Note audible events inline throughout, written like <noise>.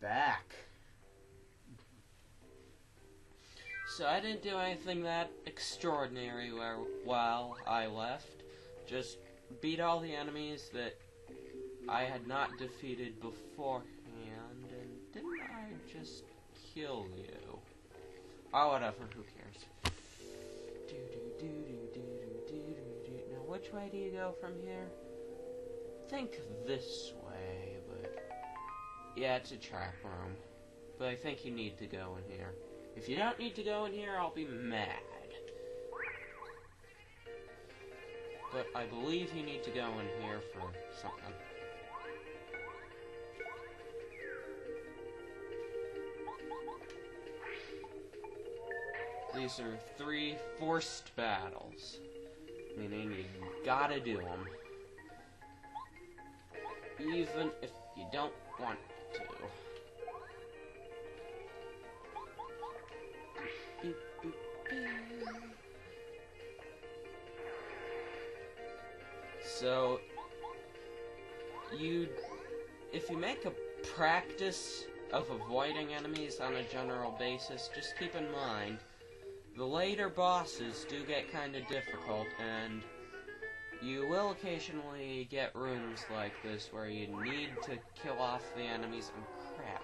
back. So I didn't do anything that extraordinary where, while I left. Just beat all the enemies that I had not defeated beforehand, and didn't I just kill you? Oh, whatever, who cares? Now, which way do you go from here? think this way. Yeah, it's a trap room. But I think you need to go in here. If you don't need to go in here, I'll be mad. But I believe you need to go in here for something. These are three forced battles. Meaning you gotta do them. Even if you don't want Beep, beep, beep. So, you, if you make a practice of avoiding enemies on a general basis, just keep in mind, the later bosses do get kind of difficult, and you will occasionally get rooms like this where you need to kill off the enemies, and crap.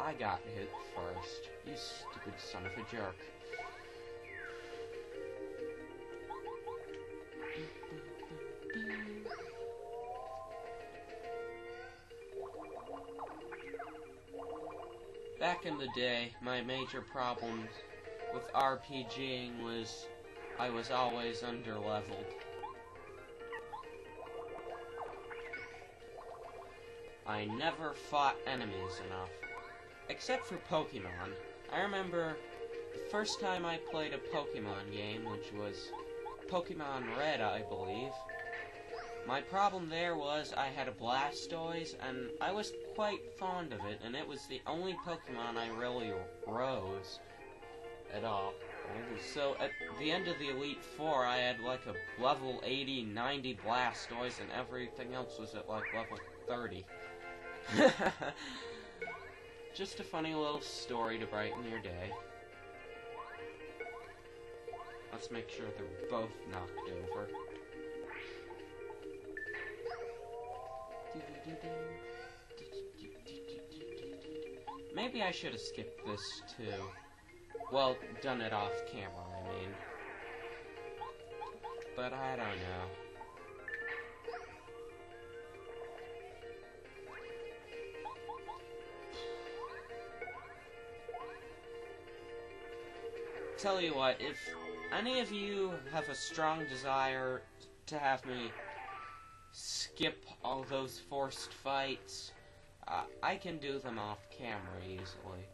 I got hit first. You stupid son of a jerk. Back in the day, my major problem with RPGing was I was always underleveled. I never fought enemies enough. Except for Pokemon. I remember the first time I played a Pokemon game, which was Pokemon Red, I believe. My problem there was I had a Blastoise, and I was quite fond of it, and it was the only Pokemon I really rose at all. So at the end of the Elite Four, I had like a level 80, 90 Blastoise, and everything else was at like level 30. <laughs> Just a funny little story to brighten your day. Let's make sure they're both knocked over. Maybe I should have skipped this too. Well, done it off camera, I mean. But I don't know. Tell you what, if any of you have a strong desire to have me skip all those forced fights, uh, I can do them off camera easily.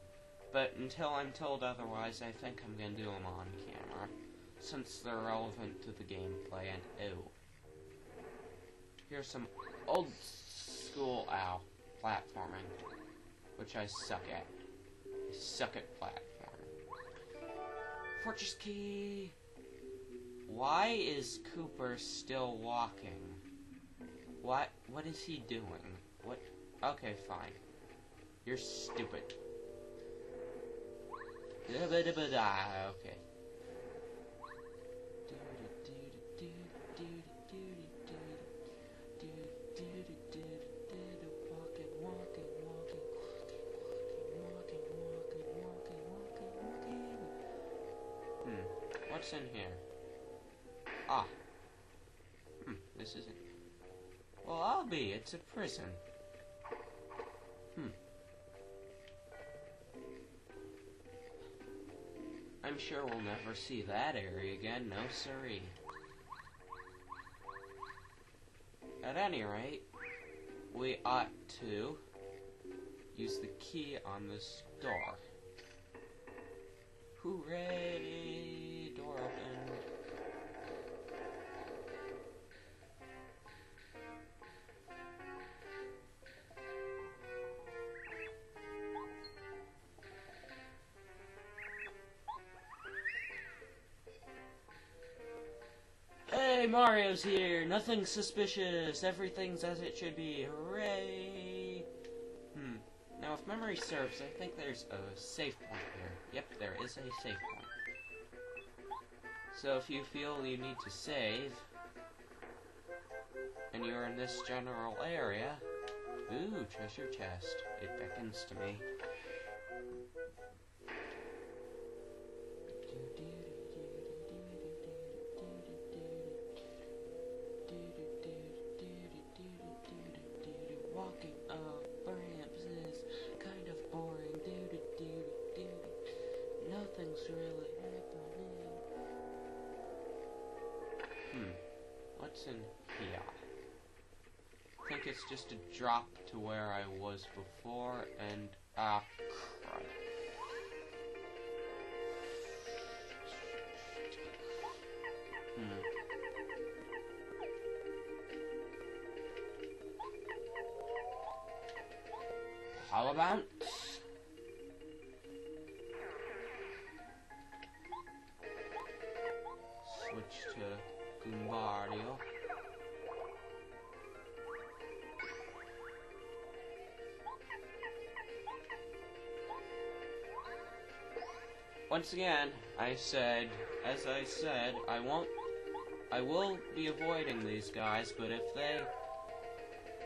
But until I'm told otherwise, I think I'm gonna do them on camera, since they're relevant to the gameplay and ew. Here's some old school, ow, platforming, which I suck at. I suck at platforming. Fortress key! Why is Kooper still walking? What? What is he doing? What? Okay, fine. You're stupid. Okay. Hmm. What's in here? Ah. Hmm. This isn't. Well, I'll be. It's a prison. I'm sure we'll never see that area again, no siree. At any rate, we ought to use the key on this door. Hooray! Mario's here! Nothing suspicious! Everything's as it should be! Hooray! Hmm. Now, if memory serves, I think there's a save point here. Yep, there is a save point. So if you feel you need to save, and you're in this general area, ooh, treasure chest. It beckons to me. In? I think it's just a drop to where I was before, and ah, crud. Hmm. How about Once again, I said, as I said, I won't, I will be avoiding these guys, but if they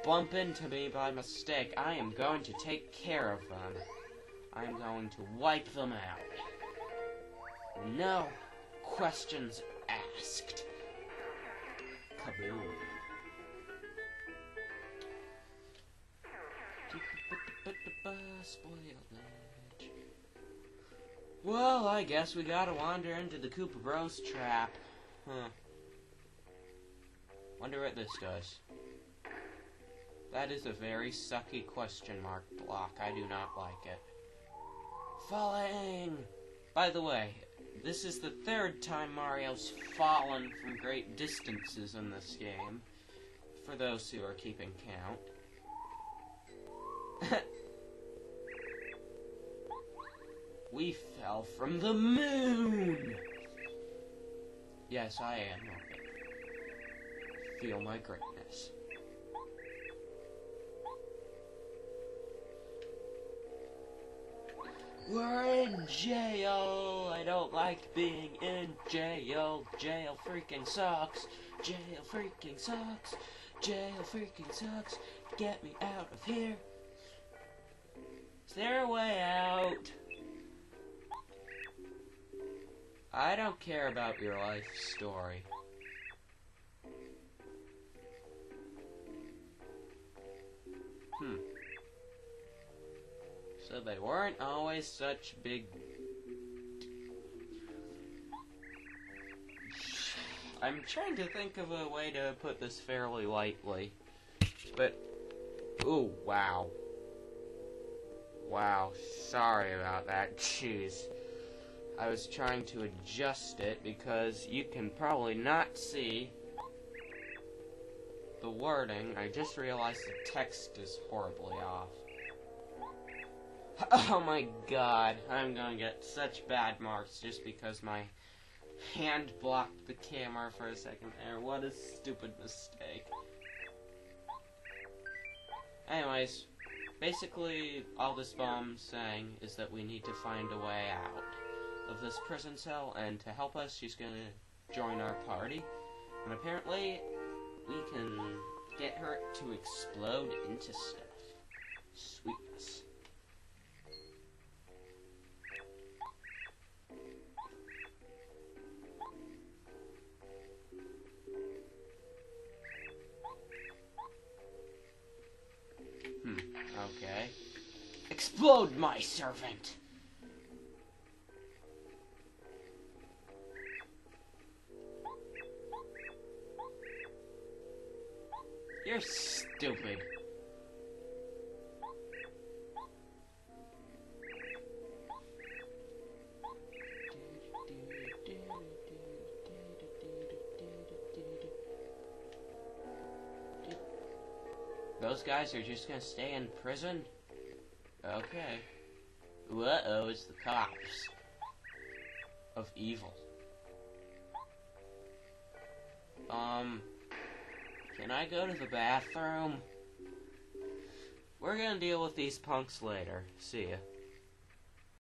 bump into me by mistake, I am going to take care of them. I'm going to wipe them out. No questions asked. Kaboom. <laughs> Spoiled edge. Well, I guess we gotta wander into the Koopa Bros trap. Huh. Wonder what this does. That is a very sucky question mark block. I do not like it. Falling! By the way, this is the third time Mario's fallen from great distances in this game. For those who are keeping count. <laughs> we fell from the moon! Yes, I am. okay. Feel my greatness. We're in jail. I don't like being in jail. Jail freaking sucks. Jail freaking sucks. Jail freaking sucks. Get me out of here. Is there a way out? I don't care about your life story. Hmm. So they weren't always such big. I'm trying to think of a way to put this fairly lightly. But. Ooh, wow. Wow, sorry about that. <laughs> Jeez. I was trying to adjust it because you can probably not see the wording. I just realized the text is horribly off. <laughs> Oh my god, I'm gonna get such bad marks just because my hand blocked the camera for a second there. What a stupid mistake. Anyways, basically all this bomb's saying is that we need to find a way out of this prison cell, and to help us, she's gonna join our party. And apparently, we can get her to explode into stuff. Sweetness. Hmm, okay. Explode, my servant! You're stupid. Those guys are just gonna stay in prison? Okay. Uh-oh, it's the cops. Of evil. Um... Can I go to the bathroom? We're gonna deal with these punks later. See ya.